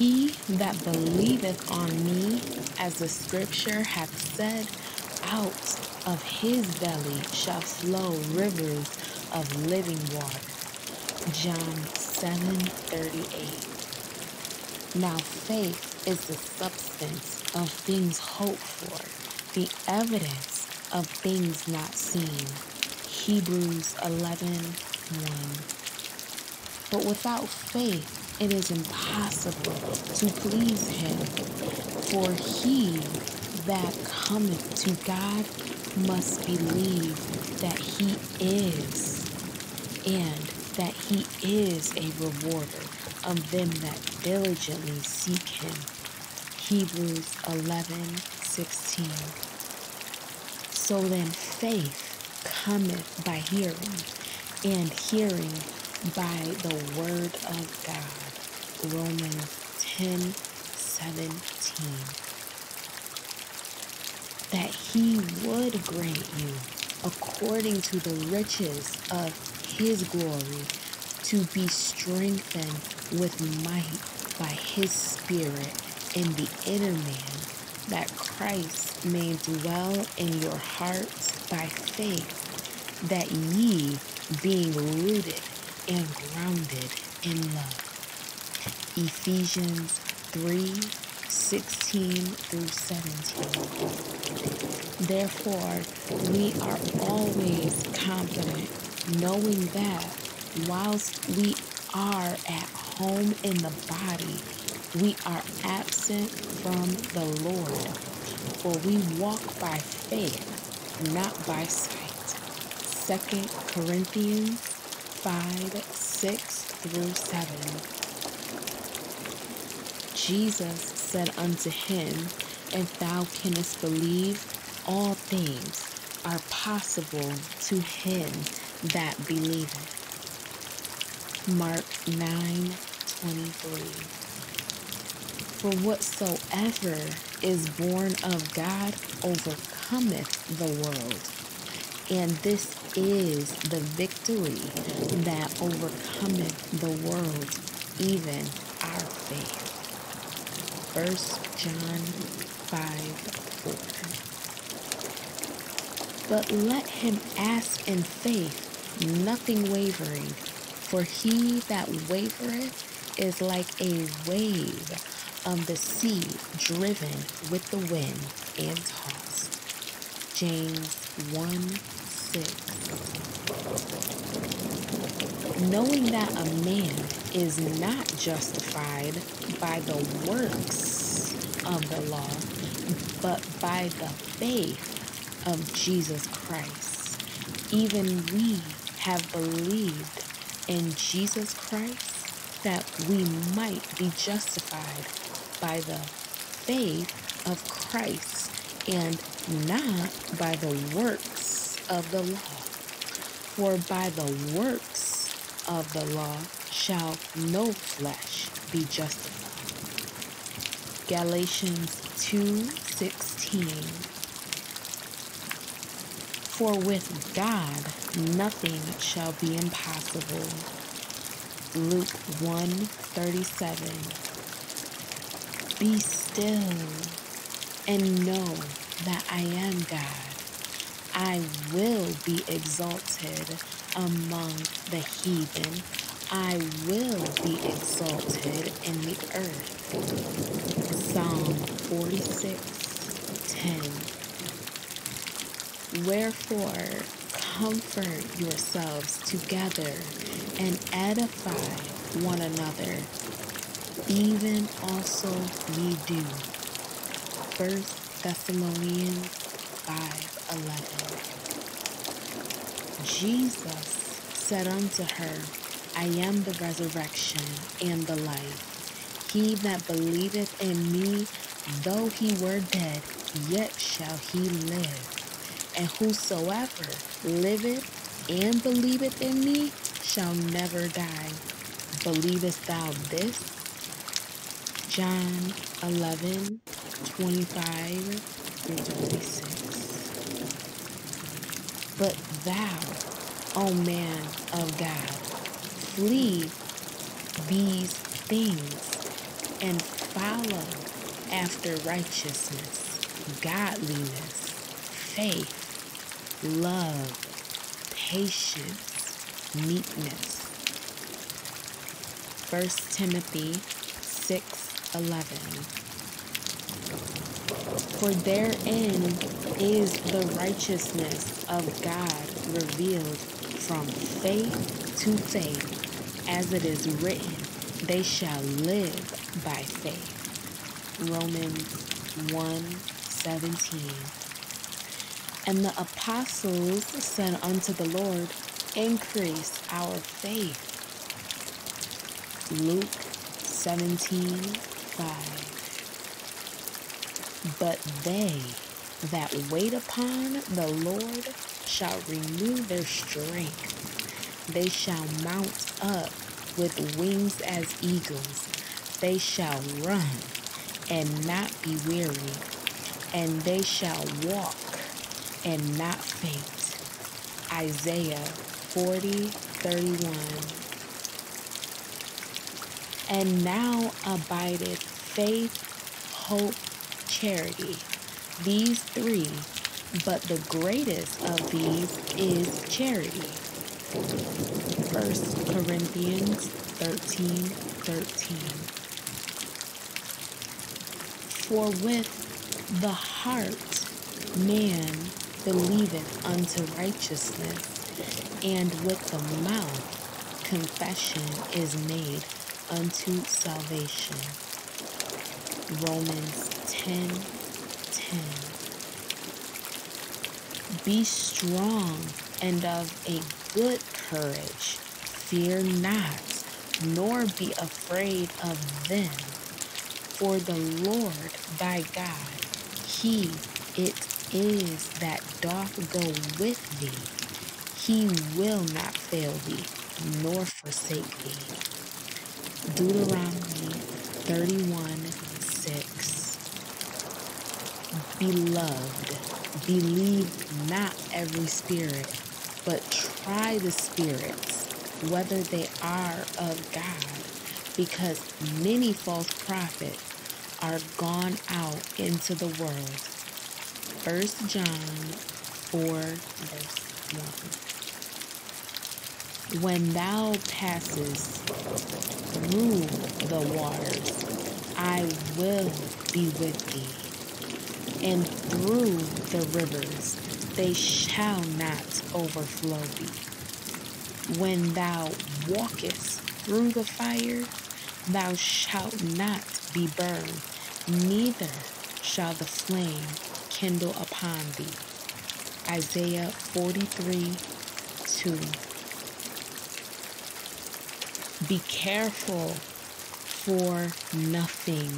he that believeth on me, as the scripture hath said, out of his belly shall flow rivers of living water. John 7:38. Now faith is the substance of things hoped for, the evidence of things not seen. Hebrews 11:1. But without faith it is impossible to please him, for he that cometh to God must believe that he is, and that he is a rewarder of them that diligently seek him. Hebrews 11 16. So then faith cometh by hearing, and hearing by the word of God. Romans 10 17 that he would grant you, according to the riches of his glory, to be strengthened with might by his Spirit in the inner man, that Christ may dwell in your hearts by faith, that ye, being rooted and grounded in love. Ephesians 3 16 through 17. Therefore, we are always confident, knowing that whilst we are at home in the body, we are absent from the Lord. For we walk by faith, not by sight. 2 Corinthians 5 6 through 7. Jesus said unto him, If thou canst believe, all things are possible to him that believeth. Mark 9 23. For whatsoever is born of God overcometh the world. And this is the victory that overcometh the world, even our faith. 1 John 5 4. But let him ask in faith, nothing wavering, for he that wavereth is like a wave of the sea driven with the wind and tossed. James 1 6. Knowing that a man is not justified by the works of the law, but by the faith of Jesus Christ. Even we have believed in Jesus Christ that we might be justified by the faith of Christ and not by the works of the law. For by the works of the law, shall no flesh be justified. Galatians 2:16 For with God nothing shall be impossible. Luke 1:37 Be still and know that I am God. I will be exalted among the heathen I will be exalted in the earth. Psalm 46 10. Wherefore, comfort yourselves together and edify one another, even also ye do. 1 Thessalonians 5 11. Jesus said unto her, I am the resurrection and the life. He that believeth in me, though he were dead, yet shall he live. And whosoever liveth and believeth in me shall never die. Believest thou this? John 11, 25 through 26. But thou, O man of God, flee these things and follow after righteousness, godliness, faith, love, patience, meekness. 1 Timothy 6:11 For therein is the righteousness of God revealed from faith to faith, as it is written, they shall live by faith. Romans 1:17 And the apostles said unto the Lord, Increase our faith. Luke 17:5 But they that wait upon the Lord shall renew their strength. They shall mount up with wings as eagles. They shall run and not be weary, and they shall walk and not faint. Isaiah 40 31. And now abideth faith, hope, charity. These three, but the greatest of these is charity. 1 Corinthians 13 13. For with the heart man believeth unto righteousness, and with the mouth confession is made unto salvation. Romans 10 10. Be strong and of a good courage. Fear not, nor be afraid of them. For the Lord thy God, he it is that doth go with thee. He will not fail thee, nor forsake thee. Deuteronomy 31 6. Beloved, believe not every spirit, but try the spirits, whether they are of God, because many false prophets are gone out into the world. 1 John 4, verse 1. When thou passest through the waters, I will be with thee, and through the rivers, they shall not overflow thee. When thou walkest through the fire, thou shalt not be burned, neither shall the flame kindle upon thee. Isaiah 43 2. Be careful for nothing,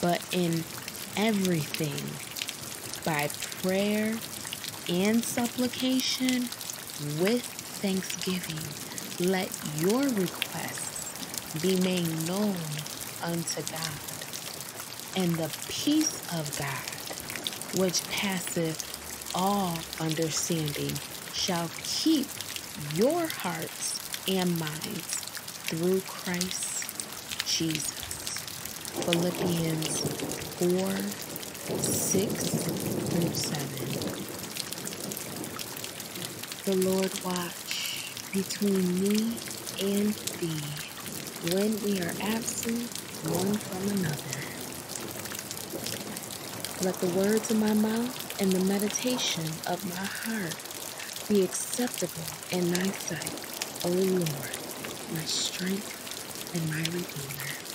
but in everything, by prayer and supplication with thanksgiving, let your requests be made known unto God. And the peace of God, which passeth all understanding, shall keep your hearts and minds through Christ Jesus. Philippians 4 6 through 7. The Lord watch between me and thee when we are absent one from another. Let the words of my mouth and the meditation of my heart be acceptable in thy sight, O Lord, my strength and my redeemer.